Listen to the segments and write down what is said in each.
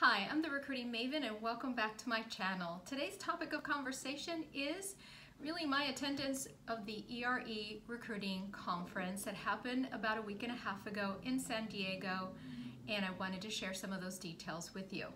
Hi, I'm the Recruiting Maven and welcome back to my channel. Today's topic of conversation is really my attendance of the ERE Recruiting Conference that happened about a week and a half ago in San Diego and I wanted to share some of those details with you.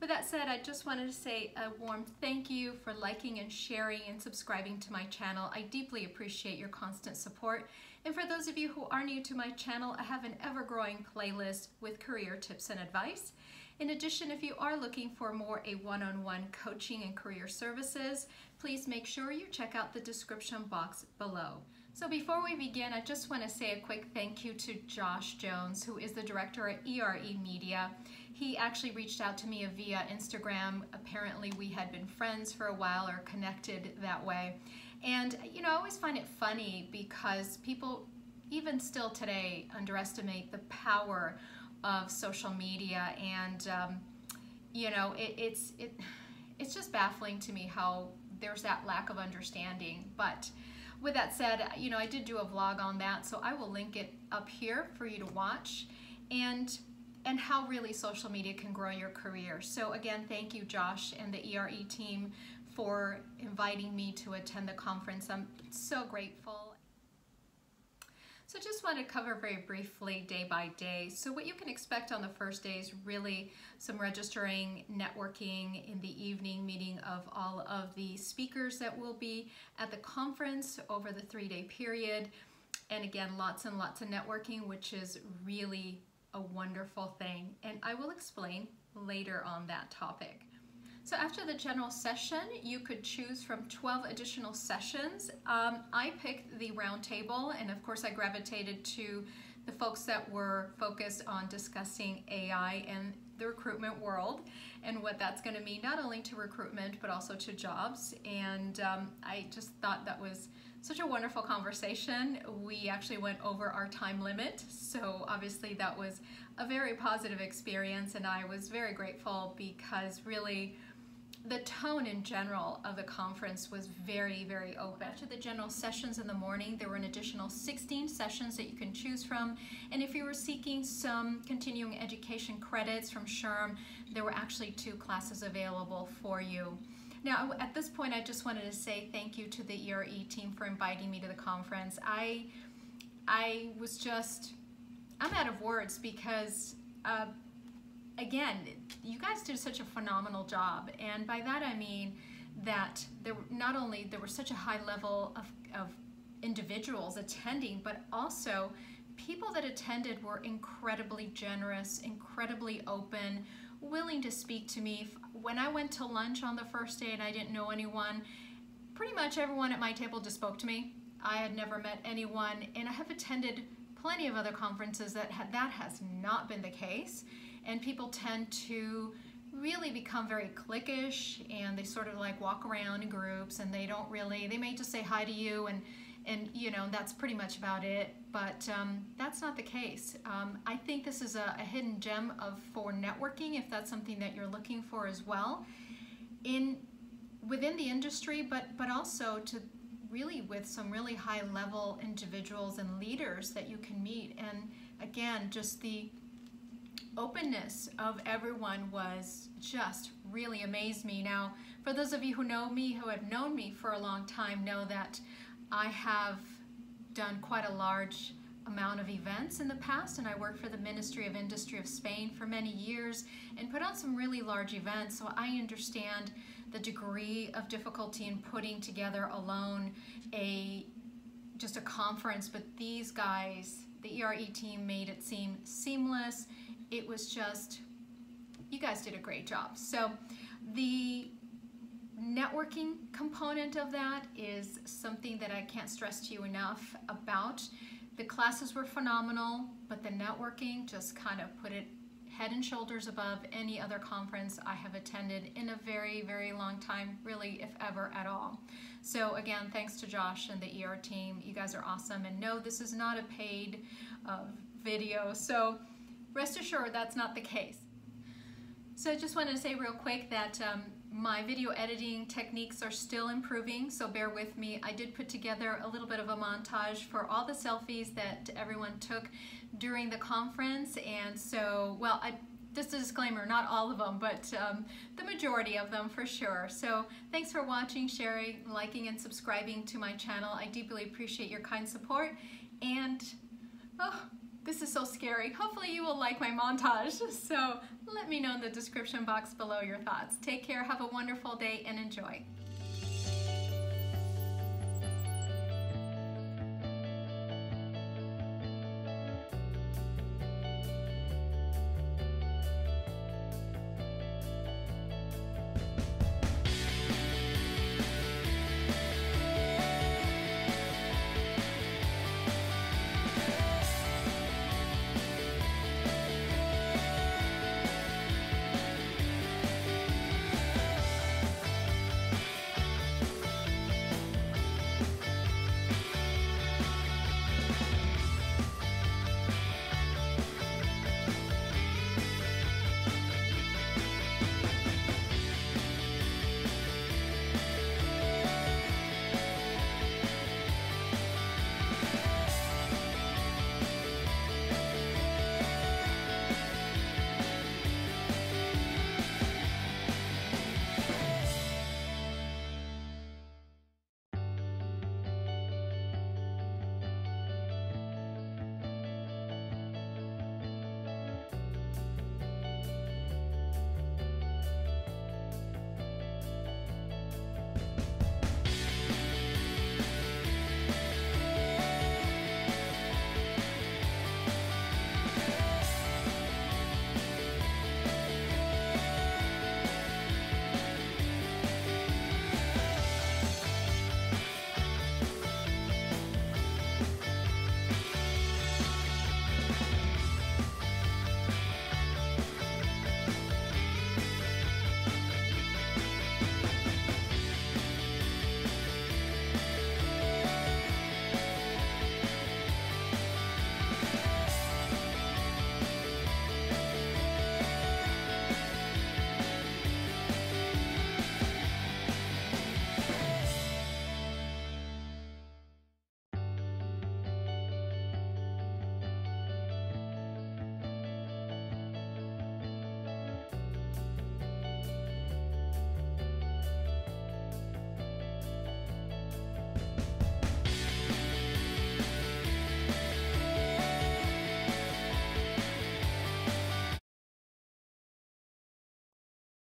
With that said, I just wanted to say a warm thank you for liking and sharing and subscribing to my channel. I deeply appreciate your constant support. And for those of you who are new to my channel, I have an ever-growing playlist with career tips and advice. In addition, if you are looking for more a one-on-one -on -one coaching and career services, please make sure you check out the description box below. So before we begin, I just want to say a quick thank you to Josh Jones, who is the director at ERE Media. He actually reached out to me via Instagram. Apparently we had been friends for a while or connected that way. And you know, I always find it funny because people, even still today, underestimate the power of social media and um, you know it, it's it it's just baffling to me how there's that lack of understanding but with that said you know I did do a vlog on that so I will link it up here for you to watch. And and how really social media can grow your career. So again thank you Josh and the ERE team for inviting me to attend the conference. I'm so grateful so just want to cover very briefly day by day. So what you can expect on the first day is really some registering, networking in the evening, meeting of all of the speakers that will be at the conference over the three-day period. And again, lots and lots of networking, which is really a wonderful thing. And I will explain later on that topic. So after the general session, you could choose from 12 additional sessions. Um, I picked the roundtable, and of course I gravitated to the folks that were focused on discussing AI and the recruitment world and what that's going to mean not only to recruitment but also to jobs. And um, I just thought that was such a wonderful conversation. We actually went over our time limit, so obviously that was a very positive experience, and I was very grateful because really the tone in general of the conference was very, very open. After the general sessions in the morning, there were an additional 16 sessions that you can choose from. And if you were seeking some continuing education credits from SHRM, there were actually two classes available for you. Now, at this point, I just wanted to say thank you to the ERE team for inviting me to the conference. I, I was just, I'm out of words because uh, again, you guys did such a phenomenal job. And by that I mean that there not only there was such a high level of, of individuals attending, but also people that attended were incredibly generous, incredibly open, willing to speak to me. When I went to lunch on the first day and I didn't know anyone, pretty much everyone at my table just spoke to me. I had never met anyone and I have attended plenty of other conferences that that has not been the case and people tend to really become very cliquish and they sort of like walk around in groups and they don't really they may just say hi to you and and you know that's pretty much about it. But um, that's not the case. Um, I think this is a, a, hidden gem of for networking if that's something that you're looking for as well. In within the industry but but also to really with some really high level individuals and leaders that you can meet. And again just the openness of everyone was just really amazed me. Now, for those of you who know me, who have known me for a long time, know that I have done quite a large amount of events in the past and I worked for the Ministry of Industry of Spain for many years and put on some really large events so I understand the degree of difficulty in putting together alone a just a conference but these guys the ERE team made it seem seamless it was just, you guys did a great job. So the networking component of that is something that I can't stress to you enough about. The classes were phenomenal, but the networking just kind of put it head and shoulders above any other conference I have attended in a very, very long time, really, if ever at all. So again, thanks to Josh and the ER team. You guys are awesome. And no, this is not a paid uh, video. So Rest assured that's not the case. So I just wanted to say real quick that um, my video editing techniques are still improving, so bear with me. I did put together a little bit of a montage for all the selfies that everyone took during the conference, and so, well, I just a disclaimer, not all of them, but um, the majority of them for sure. So thanks for watching, sharing, liking, and subscribing to my channel. I deeply appreciate your kind support. And, oh, this is so scary. Hopefully you will like my montage. So let me know in the description box below your thoughts. Take care, have a wonderful day, and enjoy.